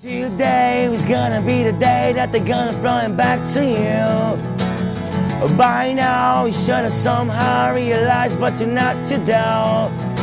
Today was gonna be the day that they're gonna him back to you. By now, you should have somehow realized, but you're not today.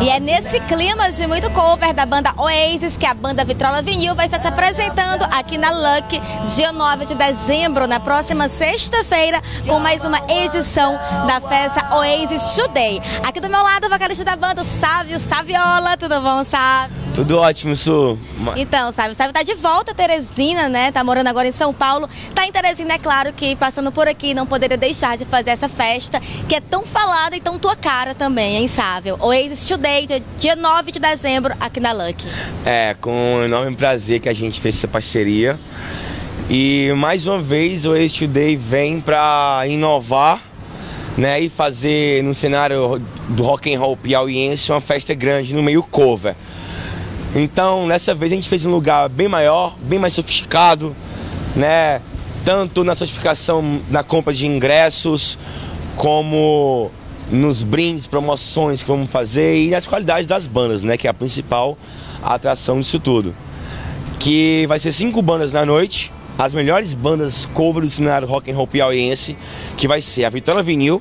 E é nesse clima de muito cover da banda Oasis que a banda Vitrola Vinil vai estar se apresentando aqui na Luck, dia 9 de dezembro, na próxima sexta-feira, com mais uma edição da festa Oasis Today. Aqui do meu lado, o vocalista da banda, Sávio Saviola. Tudo bom, Sávio? Tudo ótimo, Su. Então, sabe, Sávio tá de volta a Teresina, né? Tá morando agora em São Paulo. Tá em Teresina, é claro que passando por aqui não poderia deixar de fazer essa festa, que é tão falada e tão tua cara também, hein, Sávio? Oasis Today, dia 9 de dezembro, aqui na Lucky. É, com um enorme prazer que a gente fez essa parceria. E mais uma vez o Oasis Today vem para inovar né, e fazer no cenário do rock and roll piauiense uma festa grande no meio cover. Então, nessa vez a gente fez um lugar bem maior, bem mais sofisticado, né? Tanto na sofisticação na compra de ingressos, como nos brindes, promoções que vamos fazer e nas qualidades das bandas, né? Que é a principal atração disso tudo. Que vai ser cinco bandas na noite, as melhores bandas cover do cenário rock and roll piauiense, que vai ser a Vitória Vinil,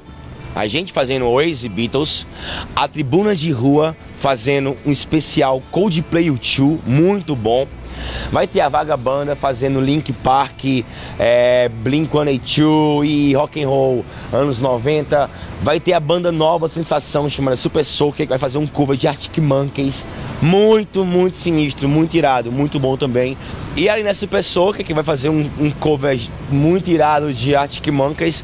a gente fazendo Oasis Beatles, a Tribuna de Rua fazendo um especial Coldplay U2, muito bom. Vai ter a Vagabanda fazendo Link Park, é, Blink-182 e Rock and Roll anos 90. Vai ter a banda nova sensação chamada Super Soul, que vai fazer um cover de Arctic Monkeys. Muito, muito sinistro, muito irado, muito bom também. E ali Super Soul, que vai fazer um, um cover muito irado de Arctic Monkeys.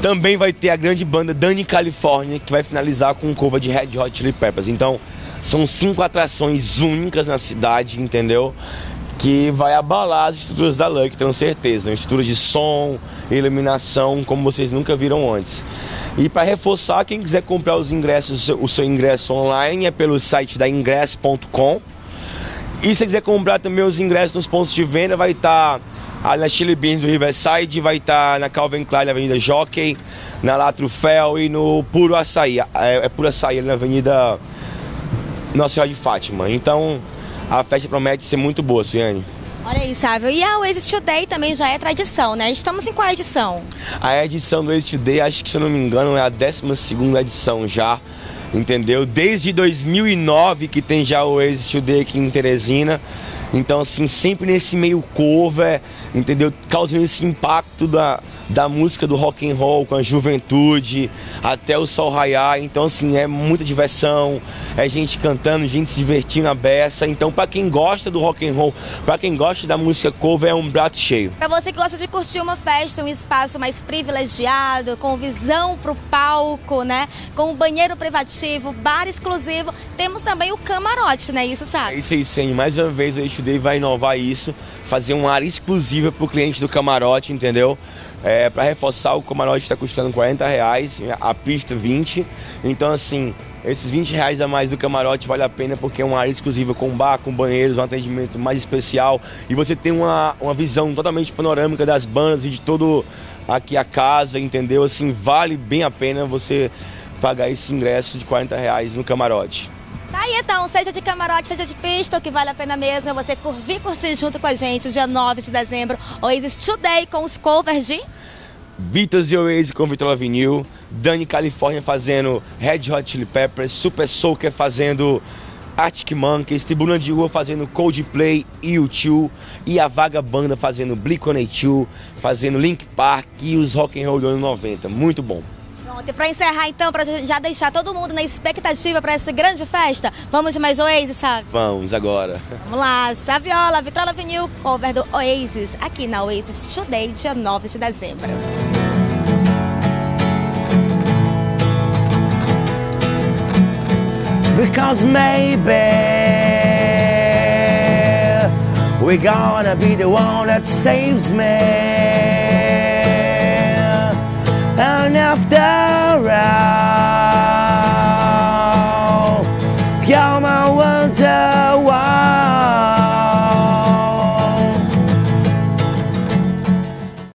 Também vai ter a grande banda Dani California, que vai finalizar com um cover de Red Hot Chili Peppers. Então, são cinco atrações únicas na cidade, entendeu? Que vai abalar as estruturas da Luck, tenho certeza. Uma estrutura de som, iluminação, como vocês nunca viram antes. E para reforçar, quem quiser comprar os ingressos, o seu ingresso online é pelo site da ingress.com. E se quiser comprar também os ingressos nos pontos de venda, vai estar tá ali na Chili Beans do Riverside, vai estar tá na Calvin Klein, na Avenida Jockey, na Latrufel e no Puro Açaí. É, é Puro Açaí ali na Avenida Nossa Senhora de Fátima. Então a festa promete ser muito boa, Ciane. Olha aí, Sávio. E a Oasis Today também já é tradição, né? Estamos em qual edição? A edição do Oasis Today, acho que se eu não me engano, é a 12 edição já, entendeu? Desde 2009 que tem já o Oasis Today aqui em Teresina. Então, assim, sempre nesse meio cover, entendeu? Causando esse impacto da, da música do rock and roll com a juventude até o sol raiar. Então, assim, é muita diversão, é gente cantando, gente se divertindo na beça. Então, para quem gosta do rock and roll, para quem gosta da música cover, é um prato cheio. Para você que gosta de curtir uma festa, um espaço mais privilegiado, com visão pro palco, né? Com um banheiro privativo, bar exclusivo, temos também o camarote, né? Isso, sabe? É isso aí, sim. Mais uma vez o Eixo vai inovar isso, fazer uma área exclusiva pro cliente do camarote, entendeu? É, para reforçar, o camarote está custando 40 reais, a pista 20. Então, assim, esses 20 reais a mais do camarote vale a pena porque é uma área exclusiva com bar, com banheiros, um atendimento mais especial. E você tem uma, uma visão totalmente panorâmica das bandas e de todo aqui a casa, entendeu? Assim, vale bem a pena você pagar esse ingresso de 40 reais no camarote. Tá aí então, seja de camarote, seja de pista, o que vale a pena mesmo é você vir curtir junto com a gente, dia 9 de dezembro, Oasis Today com os covers de... Beatles e Oasis com Vitor Avenue, Dani California fazendo Red Hot Chili Peppers, Super Soaker fazendo Arctic Monkeys, Tribuna de Rua fazendo Coldplay e U2 e a Vaga Banda fazendo Blink-182, fazendo Link Park e os Rock and Roll do ano 90. Muito bom. Pronto, para encerrar então, para já deixar todo mundo na expectativa para essa grande festa, vamos de mais Oasis, sabe? Vamos agora. Vamos lá, Saviola, Vitrola Vinil, cover do Oasis, aqui na Oasis Today, dia 9 de dezembro. Because maybe we're gonna be the one that saves me. And after